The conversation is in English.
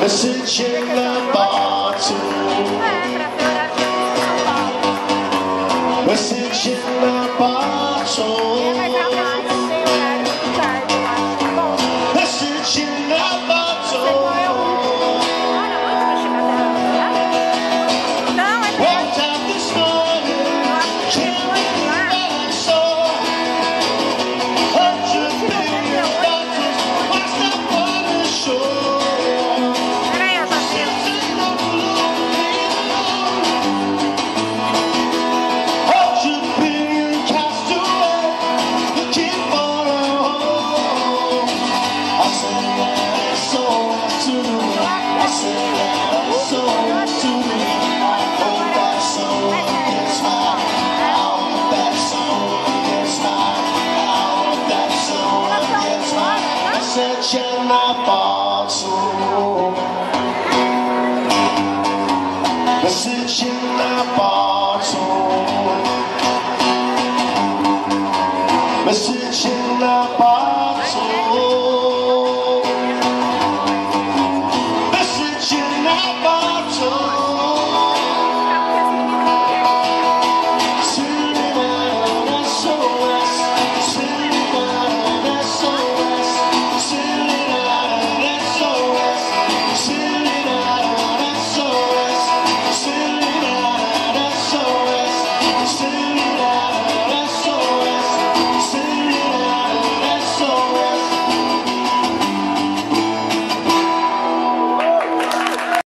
Message in the bottle. Message oh. in the bottle. Searching the bottle Searching my bottle Searching my bottle